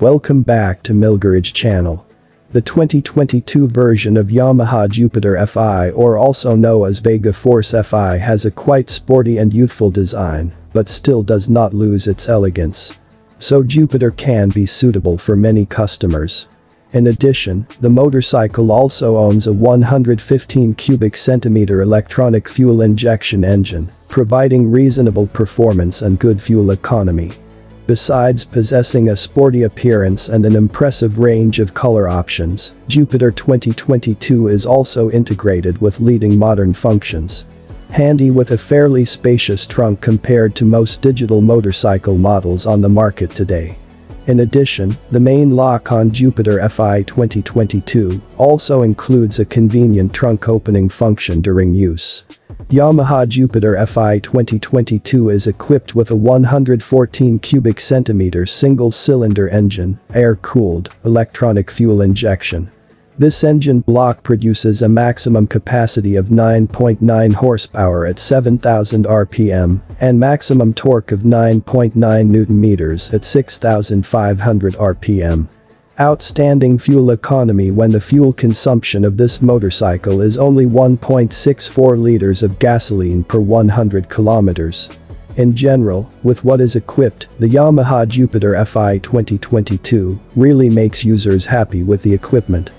Welcome back to Milgarage channel. The 2022 version of Yamaha Jupiter FI or also known as Vega Force FI has a quite sporty and youthful design, but still does not lose its elegance. So Jupiter can be suitable for many customers. In addition, the motorcycle also owns a 115 cubic centimeter electronic fuel injection engine, providing reasonable performance and good fuel economy. Besides possessing a sporty appearance and an impressive range of color options, Jupiter 2022 is also integrated with leading modern functions. Handy with a fairly spacious trunk compared to most digital motorcycle models on the market today. In addition, the main lock on Jupiter FI 2022 also includes a convenient trunk opening function during use. Yamaha Jupiter FI 2022 is equipped with a 114 cubic centimeter single-cylinder engine, air-cooled, electronic fuel injection. This engine block produces a maximum capacity of 9.9 horsepower at 7000 rpm and maximum torque of 9.9 newton meters at 6500 rpm. Outstanding fuel economy when the fuel consumption of this motorcycle is only 1.64 liters of gasoline per 100 kilometers. In general, with what is equipped, the Yamaha Jupiter FI 2022 really makes users happy with the equipment.